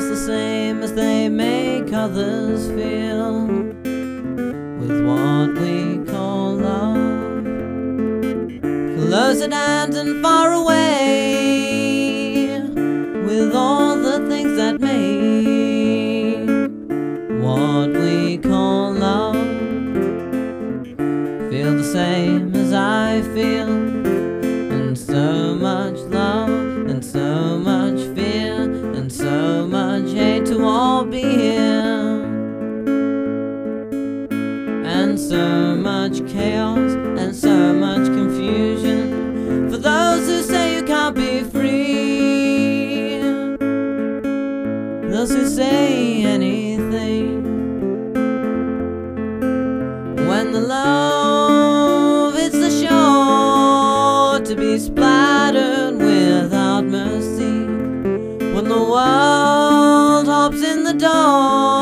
just the same as they make others feel. With what we call love. Close at hand and far away. With all the things that make what we call love. Feel the same as I feel, say anything. When the love hits the shore to be splattered without mercy. When the world hops in the door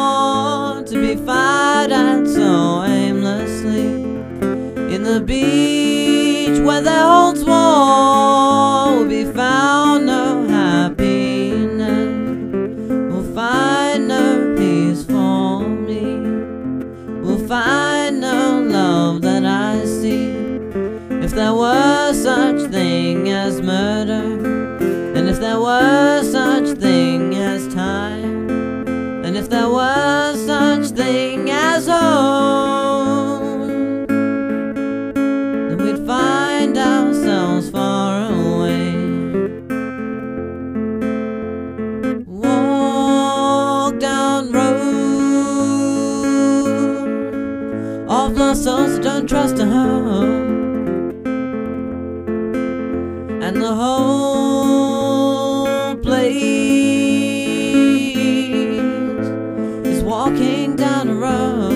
lost souls that don't trust a home, and the whole place is walking down a road,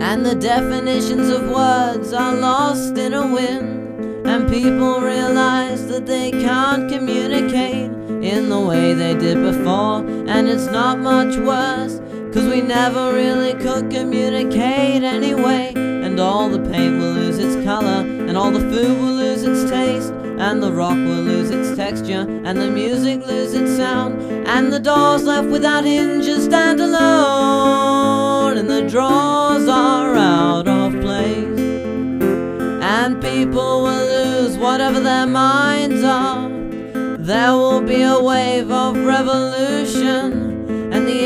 and the definitions of words are lost in a wind. And people realize that they can't communicate in the way they did before. And it's not much worse, cause we never really could communicate anyway. And all the paint will lose its color, and all the food will lose its taste. And the rock will lose its texture, and the music lose its sound. And the doors left without hinges stand alone, and the drawers are out of place. And people will lose whatever their minds are. There will be a wave of revolution, and the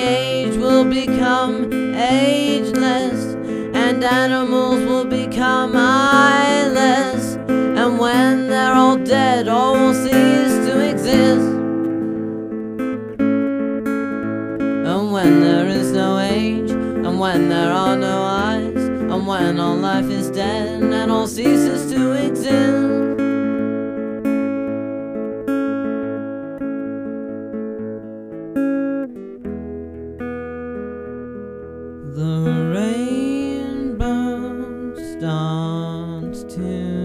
become ageless, and animals will become eyeless. And when they're all dead, all will cease to exist. And when there is no age, and when there are no eyes, and when all life is dead and all ceases to exist. you.